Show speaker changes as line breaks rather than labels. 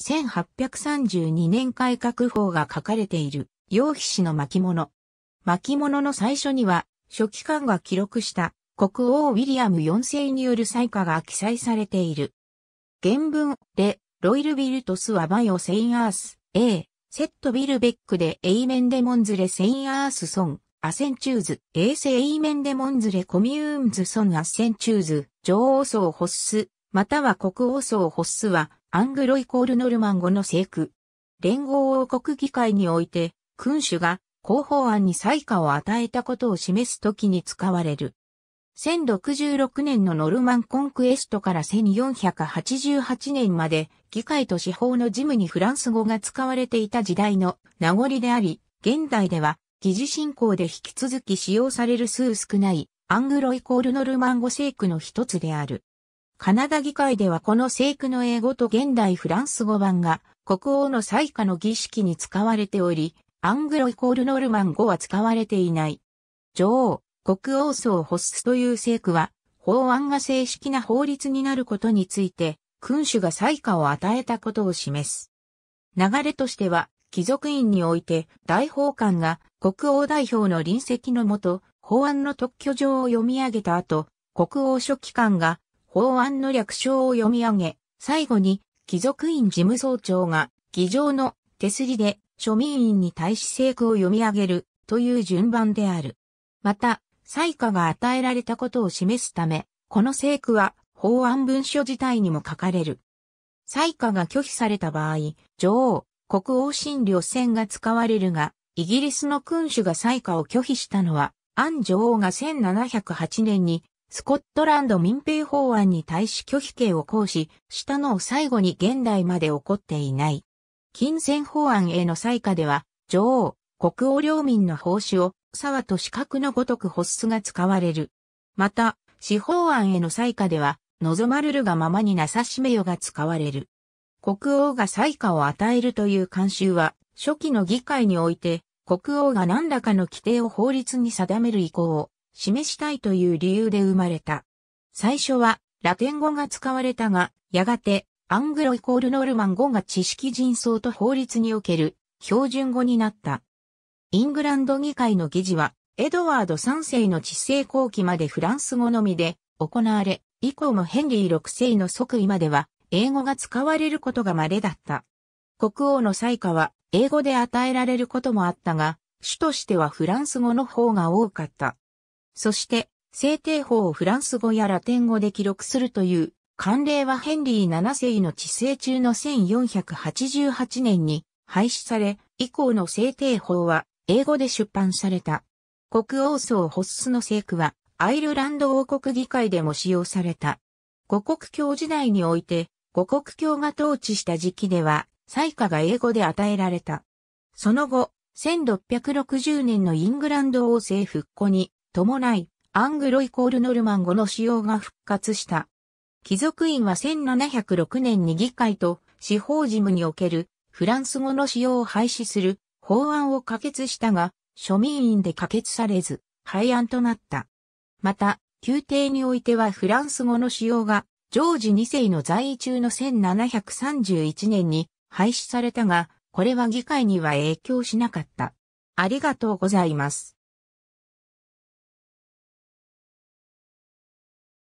1832年改革法が書かれている、羊皮紙の巻物。巻物の最初には、書記官が記録した国王ウィリアム4世による裁可が記載されている。原文、 Le, Roy le veult soit baillé aux Seigneurs、A、cette Bille avecque des amendemens les Seigneurs sont、assentuz、a ces amendemens les Communes sont assentuz、女王そを欲す、または国王そを欲すは、アングロイコールノルマン語の成句。連合王国議会において、君主が広報案に採下を与えたことを示すときに使われる。1066年のノルマンコンクエストから1488年まで議会と司法の事務にフランス語が使われていた時代の名残であり、現代では議事進行で引き続き使用される数少ないアングロイコールノルマン語聖句の一つである。カナダ議会ではこの聖句の英語と現代フランス語版が国王の祭下の儀式に使われており、アングロイコールノルマン語は使われていない。女王、国王層発出という聖句は、法案が正式な法律になることについて、君主が採下を与えたことを示す。流れとしては、貴族院において大法官が国王代表の臨席のもと、法案の特許状を読み上げた後、国王書記官が法案の略称を読み上げ、最後に貴族院事務総長が議場の手すりで庶民院に対し聖句を読み上げるという順番である。また、採下が与えられたことを示すため、この聖句は法案文書自体にも書かれる。採下が拒否された場合、女王、国王診療戦が使われるが、イギリスの君主が採下を拒否したのは、アン女王が1708年にスコットランド民兵法案に対し拒否権を行使したのを最後に現代まで起こっていない。金銭法案への採下では、女王、国王領民の報酬を沢と四角のごとく発出が使われる。また、司法案への採下では、望まるるがままになさしめよが使われる。国王が採下を与えるという慣習は、初期の議会において、国王が何らかの規定を法律に定める意向を示したいという理由で生まれた。最初はラテン語が使われたが、やがてアングロイコールノルマン語が知識人相と法律における標準語になった。イングランド議会の議事は、エドワード3世の治世後期までフランス語のみで行われ、以降もヘンリー6世の即位までは、英語が使われることが稀だった。国王の採下は、英語で与えられることもあったが、主としてはフランス語の方が多かった。そして、制定法をフランス語やラテン語で記録するという、慣例はヘンリー7世の治世中の1488年に廃止され、以降の制定法は英語で出版された。国王層ホッスの聖句は、アイルランド王国議会でも使用された。五国教時代において、五国教が統治した時期では、採下が英語で与えられた。その後、1660年のイングランド王政復古に伴い、アングロイコールノルマン語の使用が復活した。貴族院は1706年に議会と司法事務におけるフランス語の使用を廃止する法案を可決したが、庶民院で可決されず、廃案となった。また、宮廷においてはフランス語の使用が、ジョージ2世の在位中の1731年に廃止されたが、これは議会には影響しなかった。ありがとうございます。